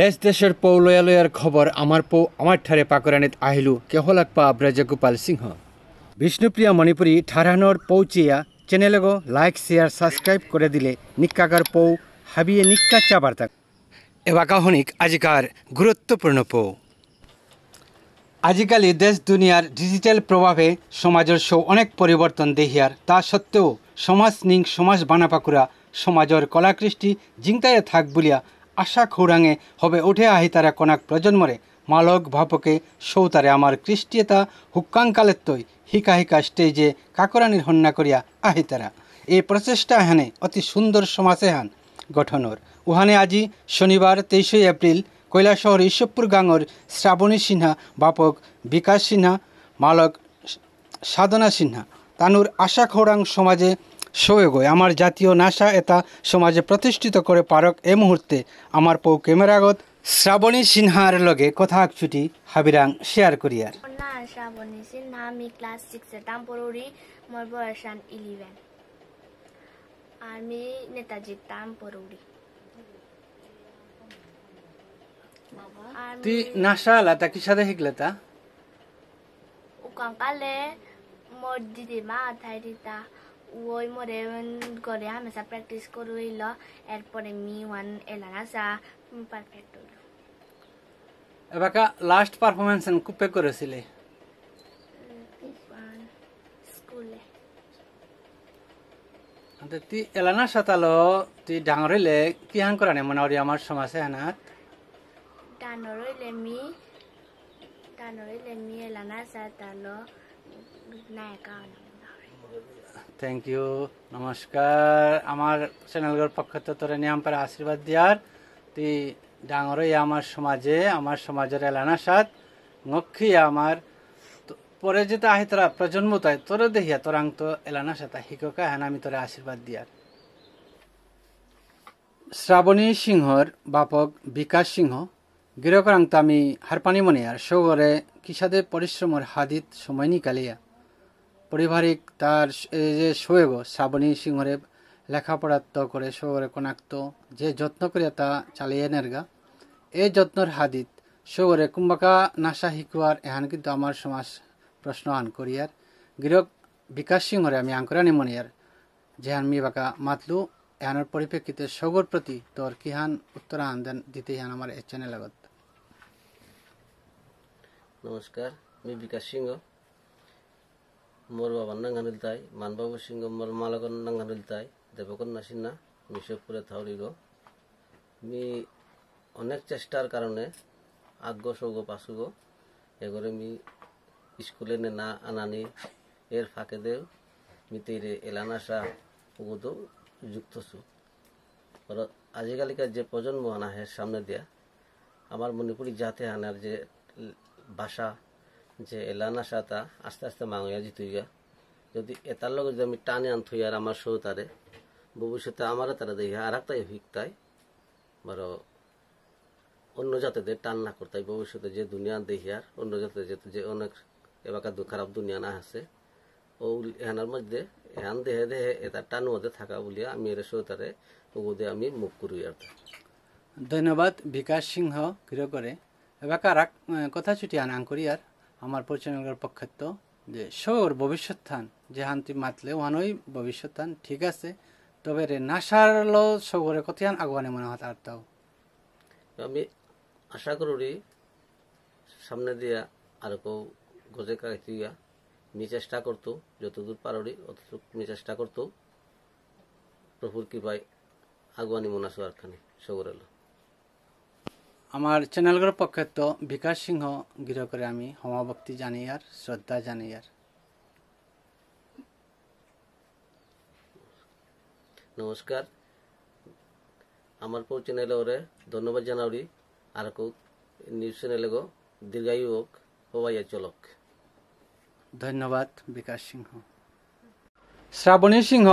দেশ দেশের পৌ লয়া লয়ার খবর আমার পৌ আমার ঠারে পাকরানিত আহিলু। কেহলাকপা ব্রজগোপাল সিংহ। বিষ্ণুপ্রিয়া মণিপুরী ঠারানোর পৌঁছিয়া চ্যানেলগো লাইক শেয়ার সাবস্ক্রাইব করে দিলে নিক্কাগার পৌ হাবিয়ে নিক্কা চা বার্তা এবাকাহনিক আজিকার গুরুত্বপূর্ণ পৌ। আজিকালি দেশ দুনিয়ার ডিজিটাল প্রভাবে সমাজের সৌ অনেক পরিবর্তন দেহিয়ার তা সত্ত্বেও সমাজ নিং সমাজ বানাপাকুরা সমাজের কলাকৃষ্টি জিংতায়ে থাক বলিয়া আশা খৌরাঙে হবে উঠে আহি তারা কনাক প্রজন্মরে। মালক ভাপকে সৌতারে আমার কৃষ্টিয়তা হুক্কাঙ্কালেত্তই হিকা হিকা স্টেজে কাকরানির হন্যা করিয়া আহি তারা এই প্রচেষ্টা হানে অতি সুন্দর সমাজে হান গঠনর। উহানে আজি শনিবার তেইশে এপ্রিল কৈলাসহর ঈশ্বরপুর গাঙর শ্রাবণী সিনহা বাপক বিকাশ সিনহা মালক সাধনা সিনহা। তানুর আশা খৌরাং সমাজে সয়েগয় আমার জাতীয় নাসা এটা সমাজে প্রতিষ্ঠিত করে পারক এ মুহূর্তে। আমার পৌ ক্যামেরাগত শ্রাবণী সিনহার লগে কথা একচুটি হাবিরাং শেয়ার করিয়ার। শ্রাবণী সিনহা আমি ক্লাস সিক্সে তাম্পরুরি মোর বয়স ইলেভেন আমি নেতাজি তাম্পরুরি তুই আলাতা কি সাথে শিখলে তা? উকাঙ্কালে মোর দিদি মা থাই দিতা ওই মোরে করে হামেশা প্র্যাকটিস করু হইল এরপরে মি ওয়ান এলা নাসা পারফেক্ট হইল। এবাকা লাস্ট পারফরমেন্স কুপে করেছিলে? স্কুলে। তুই এলানা সাতালো তুই ডাঙর হইলে কি হাং করানে? মনে ওরি আমার সমাজে হানাত ডানৰ লেমি ডানৰ লেমি এলা নাসা তালো নায়িকা থ্যাংক ইউ নমস্কার আমার চ্যানেলগুলোর পক্ষ তোরে নিয়ম পারে আশীর্বাদ দিয়ার তুই ডাঙর হইয়া আমার সমাজে আমার সমাজের এলানা সাত নক্ষী আমার পরে যেটা আহি তোরা প্রজন্ম তাই তোরে দেখিয়া তোরাং তো এলানা সাথে শিক্ষকা হ্যাঁ আমি তোরে আশীর্বাদ দিয়ার শ্রাবণী সিংহর বাপক বিকাশ সিংহ গিরকরাং আমি হারপানি মনিয়ার সৌগরে কিসাদে পরিশ্রমের হাদিত সময় নিকালিয়া পারিবারিক তার যে শোয়েগ শ্রাবণী সিংহরে লেখাপড়া তো করে শোগরে কোনাক্ত, যে যত্ন করিয়া তা চালিয়ে নেরগা এই যত্নর হাদিত শোগরে কুম্বাকা নাসা শিকোয়ার এহান কিন্তু আমার সমাজ প্রশ্ন আন করিয়ার। গিরক বিকাশ সিংহরে আমি আঙ্করানি মনিয়ার যেহান মি বাকা মাতলু, এহানোর পরিপ্রেক্ষিতে সগর প্রতি তোর কিহান উত্তর আন দেন দিতে ইহান আমার এই চ্যানেল আগত। নমস্কার আমি বিকাশ সিংহ। মোর বাবার নাঙ্গান তাই, মানবাবু সিংহ মোর মালকন নাঙ্গান তাই, দেবকন্যা সিনহা মিশকপুরে থাউরিগ মি অনেক চেষ্টার কারণে আগ্য সৌগ পাশুগ এগরে মি স্কুলে নে না আনানি, এর ফাঁকে দেও মিতেইরে এলানাসা উগত যুক্ত ছু আজিকালিকার যে প্রজন্ম আনা সামনে দিয়া, আমার মণিপুরি জাতে আনার যে ভাষা যে এলানা সাতা আস্তে আস্তে মাঙিয়া জিতুইগা যদি এটার লগে যদি আমি টানে আন থই আর আমার সৌ তারে, ভবিষ্যতে আমারও তারা দেখি আর একটাই শিকতাই বড় অন্য জাতেদের টান না করতাই। ভবিষ্যতে যে দুনিয়া দেখি আর অন্য জাতে যে যে অনেক এবাকার খারাপ দুনিয়া না আছে, ও এহানার মধ্যে এহান দেহে দেহে এটা টান মধ্যে থাকা বলিয়া আমি এর সৌ তারে ওগুদে আমি মুখ করি আর ধন্যবাদ, বিকাশ সিংহ, গৃহ করে। এবার কথা ছুটি আনাং করি আর। আমার পরিচালকের পক্ষত্ব যে সৌর ভবিষ্যৎ থান যে হান্তি মাতলে ওহানই ভবিষ্যৎ থান ঠিক আছে। তবে রে নাসার লো সৌরে কতিয়ান আগুয়ানে মনে হয় তার তাও। আমি আশা করি সামনে দিয়া আর কেউ গজে কাটিয়া মি চেষ্টা করতো, যতদূর পারি অতটুকু মি চেষ্টা করতো। প্রভুর কৃপায় আগুয়ানি মনাসো আর খানি সগরেল আমার চ্যানেলগুলোর পক্ষত্ব বিকাশ সিংহ গৃহ করে আমি সমাভক্তি জানি আর শ্রদ্ধা জানি আর। নমস্কার। আমার পৌ চ্যানেলে ওরে ধন্যবাদ জানাওরি। আর কেউ নিউজ চ্যানেলে গো দীর্ঘায়ু হোক হবাইয়া চলক। ধন্যবাদ বিকাশ সিংহ। শ্রাবণী সিংহ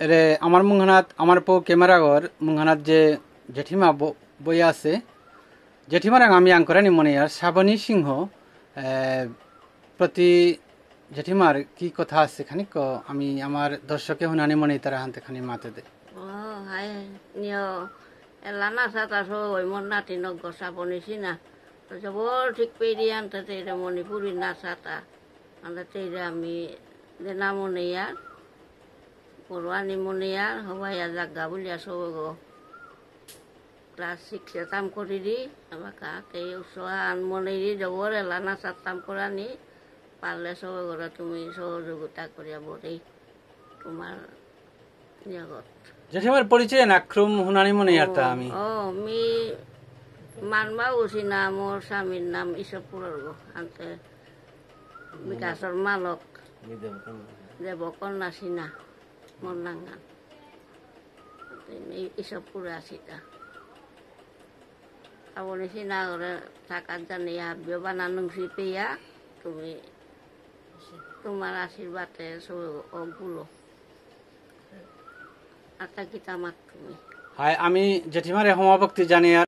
রে আমার মুংহানাত আমার পো ক্যামেরাঘর মুংহানাত যে জেঠিমা বই আছে जेठिमाराङ हामी মনে मनियार শ্রাবণী সিংহ প্রতি জেঠিমার কি কথা আছে খানিক আমি আমার দর্শকে হুনানি মনে তারা হানতে খানি মাতে দে। ও হায় নিয় এলানা সাতা সো ওই মন নাতি নক গসা বনিছি না ঠিক পেরি আনতে তেরে মণিপুরি না সাতা আনতে তেরে আমি দেনা মনে ইয়ার পড়ুয়ানি মনে ইয়ার হবাই আজাক গাবুলিয়া সব গো so go. Kelas 6 ya tam koridi abaka te usoan mone di jawor elana satam korani. Palle so go তুমি সহযোগিতা করিয়া বলি তোমার জগৎ জেঠিমার পরিচয় নাক্রম হুনানি মনে আরতা আমি ও মি মানবা উচি না মোর স্বামীর নাম ঈশ্বরপুরের গো আনতে বিকাশর মালক আমি দেবকন্যা দেবকন্যা সিনা মোর নাঙ্গান আপনি সিনা করে থাকার জানি হাবিও বানানো পেয়া তুমি তোমার আশীর্বাদে ওগুলো আতা মাত তুমি হাই আমি জেঠিমারে সমাভক্তি জানি আর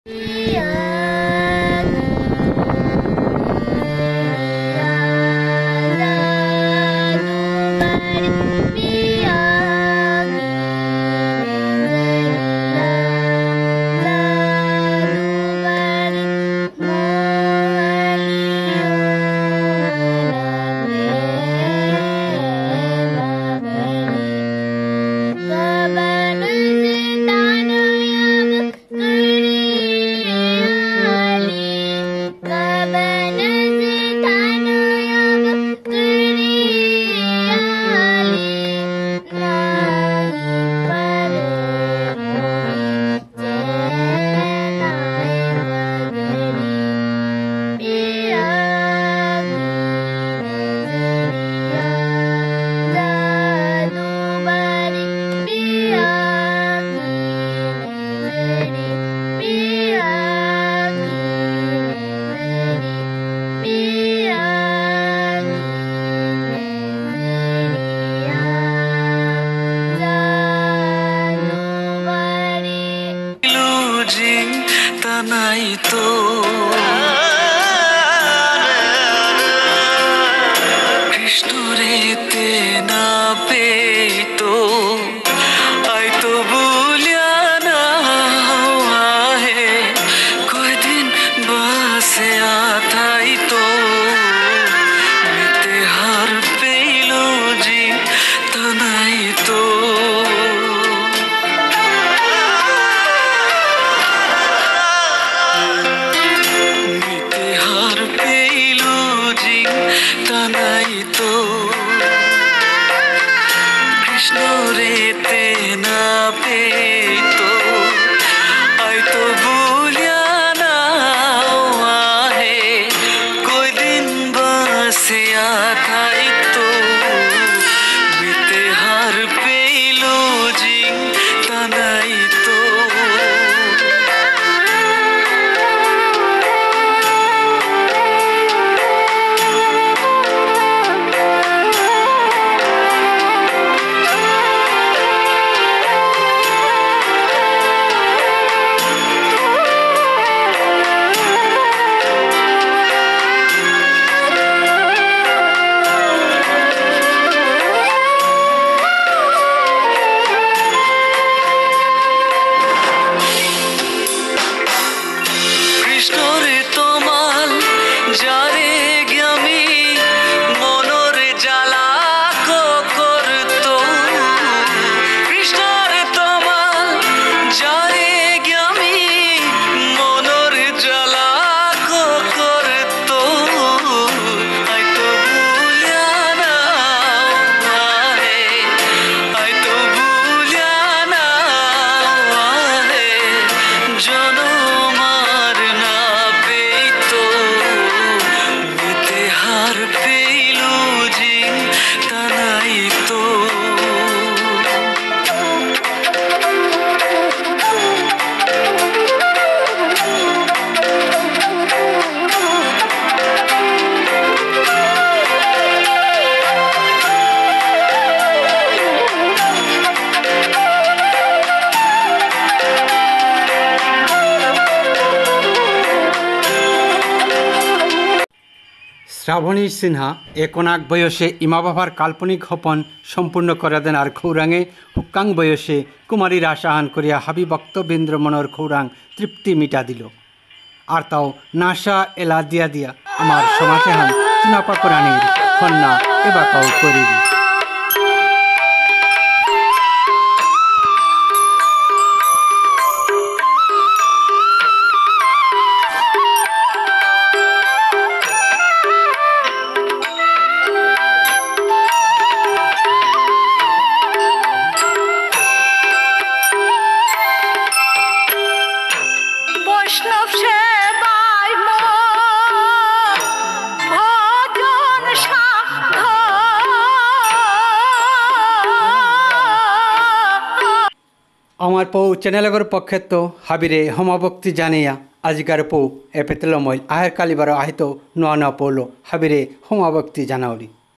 night. শ্রাবণী সিনহা একনাক বয়সে ইমা বাবার কাল্পনিক হপন সম্পূর্ণ করে দেন আর খৌরাঙে হুক্কাং বয়সে কুমারীর আশাহান করিয়া হাবি বক্তবেন্দ্র মনোর খৌরাং তৃপ্তি মিটা দিল। আর তাও নাসা এলা দিয়া দিয়া আমার সমাজে হান চুনাপাকরানির কন্যা এবাকাও করিবি আমার পৌ চ্যানেলগর পক্ষে তো হাবিরে হমাভক্তি জানিয়া আজিকার পৌ এপেতেল মইল আহের কালিবার আহিত নোয়া না পৌল হাবিরে হমাভক্তি জানাওলি